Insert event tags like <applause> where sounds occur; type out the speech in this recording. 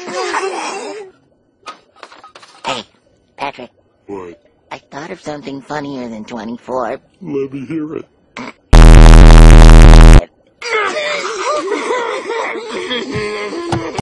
hey, Patrick. What? I thought of something funnier than 24. Let me hear it. <laughs>